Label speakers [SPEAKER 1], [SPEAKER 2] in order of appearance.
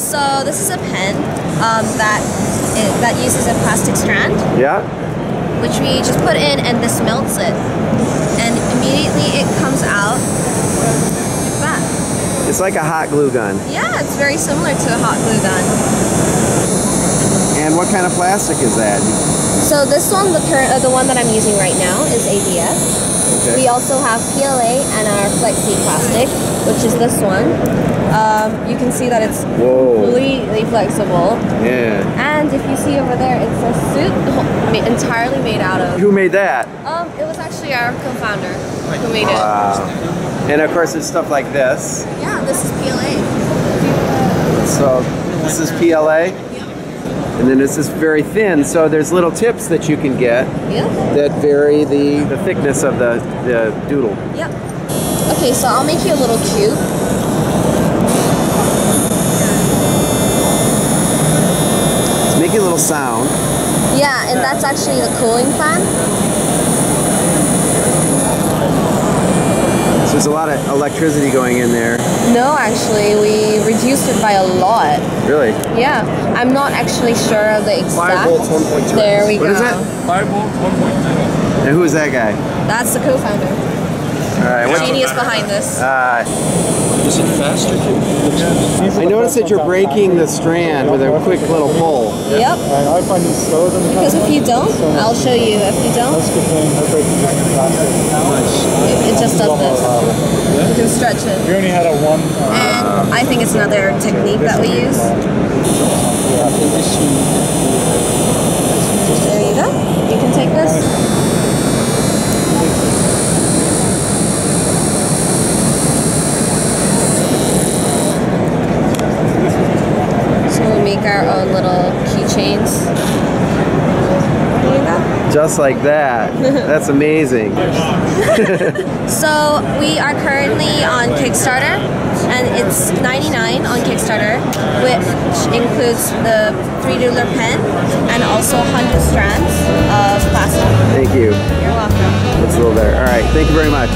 [SPEAKER 1] So this is a pen um, that it, that uses a plastic strand,
[SPEAKER 2] Yeah.
[SPEAKER 1] which we just put in, and this melts it, and immediately it comes out like that.
[SPEAKER 2] It's like a hot glue gun.
[SPEAKER 1] Yeah, it's very similar to a hot glue gun.
[SPEAKER 2] And what kind of plastic is that?
[SPEAKER 1] So this one, the current, uh, the one that I'm using right now, is ABS.
[SPEAKER 2] Okay.
[SPEAKER 1] We also have PLA and our Flexi plastic, which is this one. Um, you can see that it's
[SPEAKER 2] Whoa.
[SPEAKER 1] completely flexible.
[SPEAKER 2] Yeah.
[SPEAKER 1] And if you see over there, it's a suit entirely made out of.
[SPEAKER 2] Who made that?
[SPEAKER 1] Um, it was actually our co-founder who made it.
[SPEAKER 2] Wow. And of course, it's stuff like this.
[SPEAKER 1] Yeah, this is PLA.
[SPEAKER 2] So this is PLA. And then this is very thin, so there's little tips that you can get that vary the, the thickness of the, the doodle.
[SPEAKER 1] Yep. Okay, so I'll make you a little cube.
[SPEAKER 2] It's making a little sound.
[SPEAKER 1] Yeah, and that's actually the cooling fan.
[SPEAKER 2] There's a lot of electricity going in there.
[SPEAKER 1] No, actually, we reduced it by a lot.
[SPEAKER 2] Really?
[SPEAKER 1] Yeah, I'm not actually sure of the exact.
[SPEAKER 3] 5 volts, 1.2.
[SPEAKER 1] There we
[SPEAKER 2] What
[SPEAKER 1] go.
[SPEAKER 2] is that?
[SPEAKER 3] 5 volts, 1.2.
[SPEAKER 2] And who is that guy?
[SPEAKER 1] That's the co-founder.
[SPEAKER 2] All right. What,
[SPEAKER 1] Genius behind this.
[SPEAKER 2] uh,
[SPEAKER 3] Is it faster?
[SPEAKER 2] I noticed that you're breaking the strand with a quick little pull.
[SPEAKER 1] Yep.
[SPEAKER 4] I find these slower than the
[SPEAKER 1] Because if you don't, I'll show you. If you don't,
[SPEAKER 4] That's a good thing. I break the plastic.
[SPEAKER 1] it, it just does this. You can stretch it.
[SPEAKER 4] We only had a one. Uh,
[SPEAKER 1] And I think it's another technique that we use. There you go. You can take this. So we make our own little keychains. There you go.
[SPEAKER 2] Just like that. That's amazing.
[SPEAKER 1] So we are currently on Kickstarter, and it's 99 on Kickstarter, which includes the three doodler pen and also 100 strands of plastic.
[SPEAKER 2] Thank you.
[SPEAKER 1] You're welcome.
[SPEAKER 2] It's a little there. All right. Thank you very much.